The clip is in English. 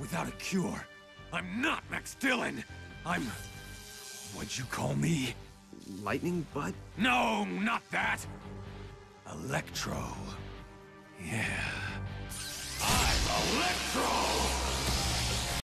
without a cure. I'm not Max Dillon. I'm... What'd you call me? Lightning Butt? No, not that! Electro.